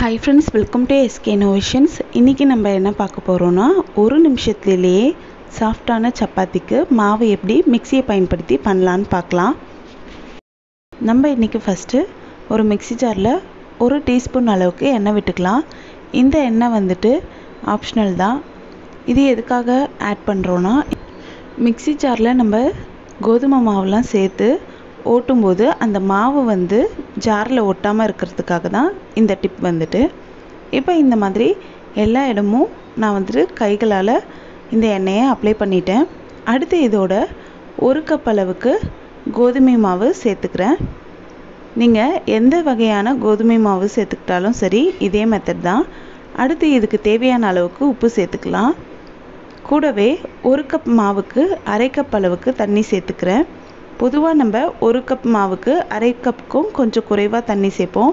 Hi friends welcome to SK innovations இன்றைக்கி நம்ம என்ன பார்க்க போகிறோன்னா ஒரு நிமிஷத்துலேயே சாஃப்டான சப்பாத்திக்கு மாவு எப்படி மிக்சியை பயன்படுத்தி பண்ணலான்னு பார்க்கலாம். நம்ம இன்றைக்கி ஃபஸ்ட்டு ஒரு மிக்சி ஜாரில் ஒரு டீஸ்பூன் அளவுக்கு எண்ணெய் விட்டுக்கலாம். இந்த எண்ணெய் வந்துட்டு ஆப்ஷனல் தான். இது எதுக்காக ஆட் பண்ணுறோன்னா மிக்சி ஜாரில் நம்ம கோதுமை மாவுலாம் சேர்த்து ஓட்டும்போது அந்த மாவு வந்து ஜாரில் ஒட்டாமல் இருக்கிறதுக்காக தான் இந்த டிப் வந்துட்டு. இப்போ இந்த மாதிரி எல்லா இடமும் நான் வந்துட்டு கைகளால் இந்த எண்ணெயை அப்ளை பண்ணிட்டேன். அடுத்து இதோட ஒரு கப் அளவுக்கு கோதுமை மாவு சேர்த்துக்கிறேன். நீங்கள் எந்த வகையான கோதுமை மாவு சேர்த்துக்கிட்டாலும் சரி இதே மெத்தட் தான். அடுத்து இதுக்கு தேவையான அளவுக்கு உப்பு சேர்த்துக்கலாம். கூடவே ஒரு கப் மாவுக்கு அரை கப் அளவுக்கு தண்ணி சேர்த்துக்கிறேன். பொதுவாக நம்ம ஒரு கப் மாவுக்கு அரை கப்புக்கும் கொஞ்சம் குறைவாக தண்ணி சேர்ப்போம்.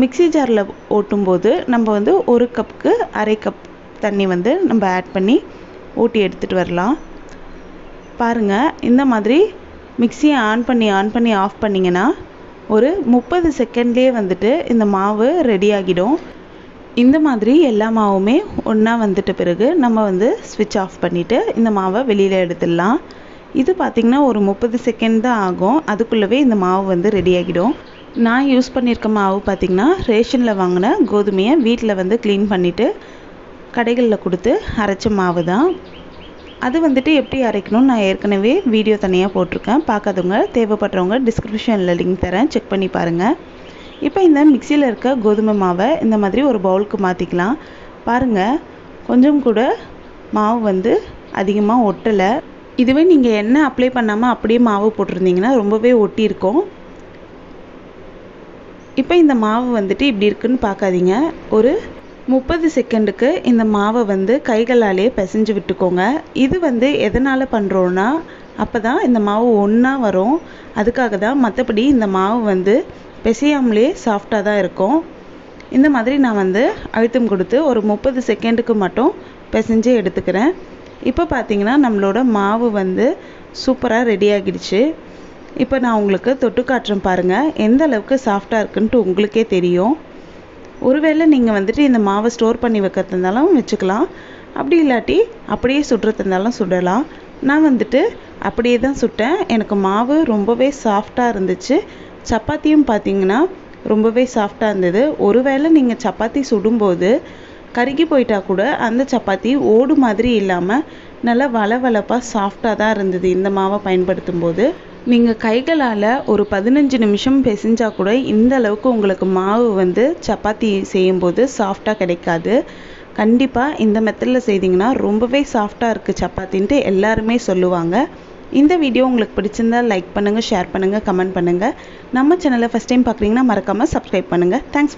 மிக்சி ஜாரில் ஓட்டும்போது நம்ம வந்து ஒரு கப்புக்கு அரை கப் தண்ணி வந்து நம்ம ஆட் பண்ணி ஊட்டி எடுத்துகிட்டு வரலாம். பாருங்கள் இந்த மாதிரி மிக்சியை ஆன் பண்ணி ஆன் பண்ணி ஆஃப் பண்ணிங்கன்னா ஒரு முப்பது செகண்ட்லேயே வந்துட்டு இந்த மாவு ரெடி ஆகிடும். இந்த மாதிரி எல்லா மாவுமே ஒன்றா வந்துட்ட பிறகு நம்ம வந்து ஸ்விட்ச் ஆஃப் பண்ணிவிட்டு இந்த மாவை வெளியில் எடுத்துடலாம். இது பார்த்திங்கன்னா ஒரு முப்பது செகண்ட் தான் ஆகும். அதுக்குள்ளவே இந்த மாவு வந்து ரெடி ஆகிடும். நான் யூஸ் பண்ணியிருக்க மாவு பார்த்திங்கன்னா ரேஷனில் வாங்கின கோதுமையை வீட்டில் வந்து க்ளீன் பண்ணிவிட்டு கடைகளில் கொடுத்து அரைச்ச மாவு தான். அது வந்துட்டு எப்படி அரைக்கணும்னு நான் ஏற்கனவே வீடியோ தனியாக போட்டிருக்கேன். பார்க்காதவங்க தேவைப்படுறவங்க டிஸ்கிரிப்ஷனில் லிங்க் தரேன். செக் பண்ணி பாருங்கள் இப்போ இந்த மிக்சியில் இருக்க கோதுமை மாவை இந்த மாதிரி ஒரு பவுலுக்கு மாற்றிக்கலாம் பாருங்கள் கொஞ்சம் கூட மாவு வந்து அதிகமாக ஒட்டலை. இதுவே நீங்கள் எண்ணெய் அப்ளை பண்ணாமல் அப்படியே மாவு போட்டிருந்தீங்கன்னா ரொம்பவே ஒட்டியிருக்கும். இப்போ இந்த மாவு வந்துட்டு இப்படி இருக்குன்னு பார்க்காதீங்க. ஒரு முப்பது செகண்டுக்கு இந்த மாவை வந்து கைகளாலே பிசைஞ்சு விட்டுக்கோங்க. இது வந்து எதனால் பண்ணுறோன்னா அப்போ தான் இந்த மாவு ஒன்றா வரும். அதுக்காக தான் மற்றபடி இந்த மாவு வந்து பிசையாமலே சாஃப்டாக தான் இருக்கும். இந்த மாதிரி நான் வந்து அழுத்தம் கொடுத்து ஒரு முப்பது செகண்டுக்கு மட்டும் பிசைஞ்சு எடுத்துக்கிறேன். இப்போ பார்த்தீங்கன்னா நம்மளோட மாவு வந்து சூப்பராக ரெடி ஆகிடுச்சு. இப்போ நான் உங்களுக்கு தொட்டு காட்டுறேன் பாருங்கள் எந்த அளவுக்கு சாஃப்டாக இருக்குன்ட்டு உங்களுக்கே தெரியும். ஒருவேளை நீங்கள் வந்துட்டு இந்த மாவை ஸ்டோர் பண்ணி வைக்கிறதுனாலும் வச்சுக்கலாம். அப்படி இல்லாட்டி அப்படியே சுடுறதுனாலும் சுடலாம். நான் வந்துட்டு அப்படியே தான் சுட்டேன். எனக்கு மாவு ரொம்பவே சாஃப்டாக இருந்துச்சு. சப்பாத்தியும் பார்த்தீங்கன்னா ரொம்பவே சாஃப்டாக இருந்தது. ஒருவேளை நீங்கள் சப்பாத்தி சுடும்போது கருகி போயிட்டா கூட அந்த சப்பாத்தி ஓடு மாதிரி இல்லாமல் நல்லா வளவளப்பாக சாஃப்டாக தான் இருந்தது. இந்த மாவை பயன்படுத்தும் போது நீங்கள் கைகளால் ஒரு பதினஞ்சு நிமிஷம் பிசைஞ்சா கூட இந்த அளவுக்கு உங்களுக்கு மாவு வந்து சப்பாத்தி செய்யும்போது சாஃப்டாக கிடைக்காது. கண்டிப்பாக இந்த மெத்தடில் செய்தீங்கன்னா ரொம்பவே சாஃப்டாக இருக்குது சப்பாத்தின்ட்டு எல்லாருமே சொல்லுவாங்க. இந்த வீடியோ உங்களுக்கு பிடிச்சிருந்தா லைக் பண்ணுங்கள் ஷேர் பண்ணுங்கள் கமெண்ட் பண்ணுங்கள் நம்ம சேனலை ஃபஸ்ட் டைம் பார்க்குறீங்கன்னா மறக்காமல் சப்ஸ்கிரைப் பண்ணுங்கள் தேங்க்ஸ்